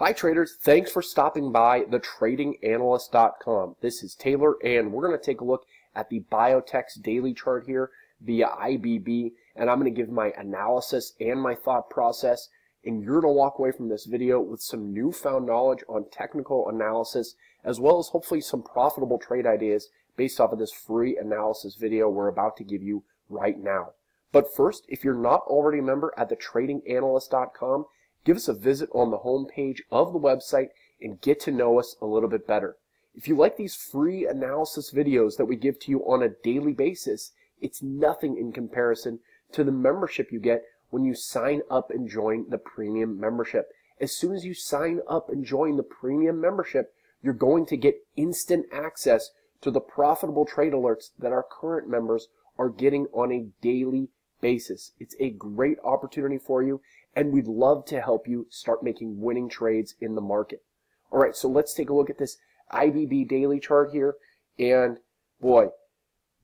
Hi traders, thanks for stopping by thetradinganalyst.com. This is Taylor and we're going to take a look at the Biotechs daily chart here via IBB and I'm going to give my analysis and my thought process and you're going to walk away from this video with some newfound knowledge on technical analysis as well as hopefully some profitable trade ideas based off of this free analysis video we're about to give you right now. But first, if you're not already a member at thetradinganalyst.com, give us a visit on the homepage of the website and get to know us a little bit better. If you like these free analysis videos that we give to you on a daily basis, it's nothing in comparison to the membership you get when you sign up and join the premium membership. As soon as you sign up and join the premium membership, you're going to get instant access to the profitable trade alerts that our current members are getting on a daily basis. It's a great opportunity for you and we'd love to help you start making winning trades in the market. All right, so let's take a look at this IBB daily chart here. And boy,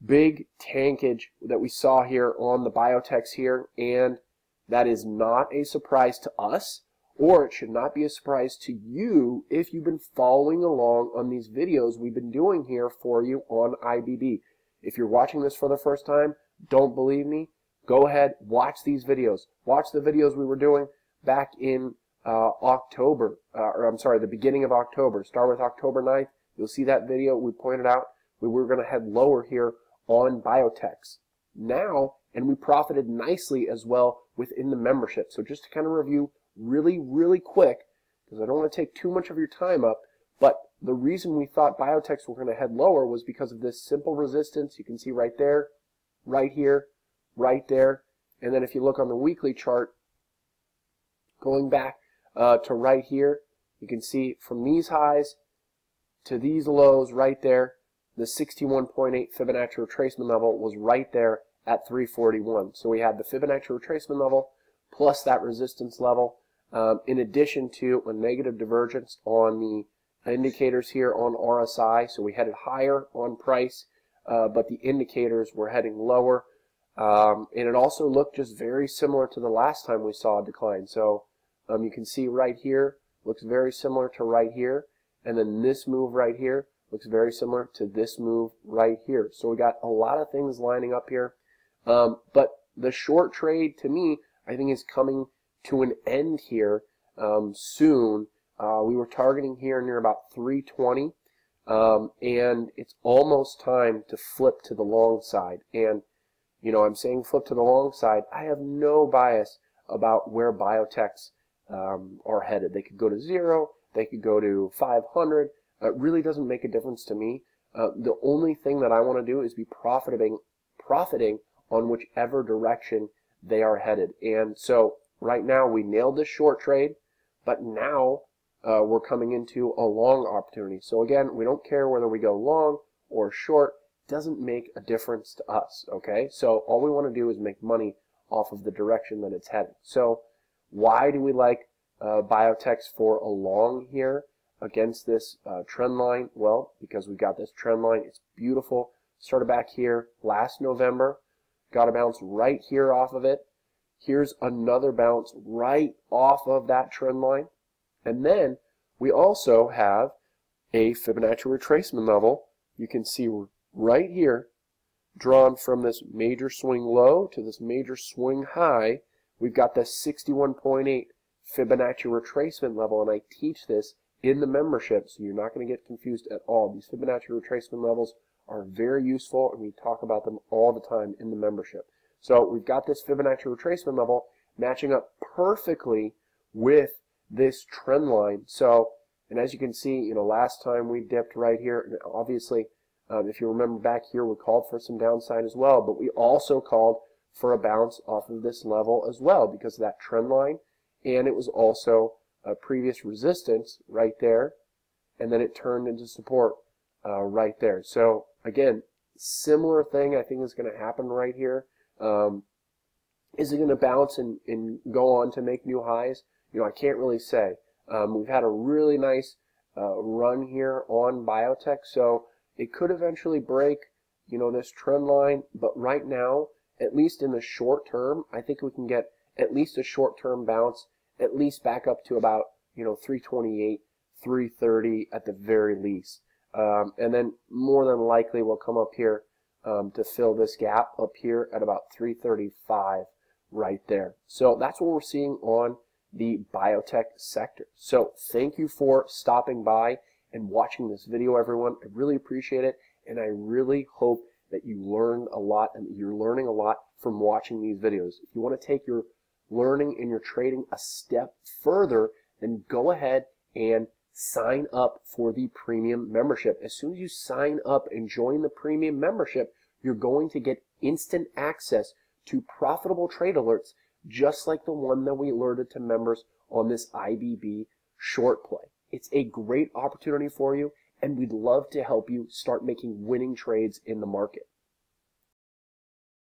big tankage that we saw here on the Biotechs here. And that is not a surprise to us, or it should not be a surprise to you if you've been following along on these videos we've been doing here for you on IBB. If you're watching this for the first time, don't believe me, Go ahead, watch these videos. Watch the videos we were doing back in uh, October, uh, or I'm sorry, the beginning of October. Start with October 9th. You'll see that video we pointed out. We were going to head lower here on Biotechs. Now, and we profited nicely as well within the membership. So just to kind of review really, really quick, because I don't want to take too much of your time up, but the reason we thought Biotechs were going to head lower was because of this simple resistance. You can see right there, right here, right there. And then if you look on the weekly chart, going back uh, to right here, you can see from these highs to these lows right there, the 61.8 Fibonacci retracement level was right there at 341. So we had the Fibonacci retracement level plus that resistance level um, in addition to a negative divergence on the indicators here on RSI. So we headed higher on price, uh, but the indicators were heading lower. Um, and it also looked just very similar to the last time we saw a decline. So um, you can see right here looks very similar to right here. And then this move right here looks very similar to this move right here. So we got a lot of things lining up here. Um, but the short trade to me, I think is coming to an end here um, soon. Uh, we were targeting here near about 320. Um, and it's almost time to flip to the long side. And you know, I'm saying flip to the long side. I have no bias about where biotechs um, are headed. They could go to zero. They could go to 500. It really doesn't make a difference to me. Uh, the only thing that I want to do is be profiting, profiting on whichever direction they are headed. And so right now we nailed this short trade, but now uh, we're coming into a long opportunity. So again, we don't care whether we go long or short doesn't make a difference to us, okay? So all we want to do is make money off of the direction that it's headed. So why do we like uh, Biotechs for a long here against this uh, trend line? Well, because we got this trend line. It's beautiful. Started back here last November. Got a bounce right here off of it. Here's another bounce right off of that trend line. And then we also have a Fibonacci retracement level. You can see we're right here, drawn from this major swing low to this major swing high, we've got the 61.8 Fibonacci retracement level, and I teach this in the membership, so you're not going to get confused at all. These Fibonacci retracement levels are very useful, and we talk about them all the time in the membership. So we've got this Fibonacci retracement level matching up perfectly with this trend line. So, and as you can see, you know, last time we dipped right here, and obviously um, if you remember back here, we called for some downside as well, but we also called for a bounce off of this level as well because of that trend line, and it was also a previous resistance right there, and then it turned into support uh, right there. So again, similar thing I think is going to happen right here. Um, is it going to bounce and, and go on to make new highs? You know, I can't really say. Um, we've had a really nice uh, run here on biotech, so it could eventually break, you know, this trend line, but right now, at least in the short term, I think we can get at least a short term bounce, at least back up to about, you know, 328, 330 at the very least. Um, and then more than likely we'll come up here um, to fill this gap up here at about 335 right there. So that's what we're seeing on the biotech sector. So thank you for stopping by and watching this video, everyone. I really appreciate it, and I really hope that you learn a lot and you're learning a lot from watching these videos. If you want to take your learning and your trading a step further, then go ahead and sign up for the premium membership. As soon as you sign up and join the premium membership, you're going to get instant access to profitable trade alerts just like the one that we alerted to members on this IBB short play. It's a great opportunity for you and we'd love to help you start making winning trades in the market.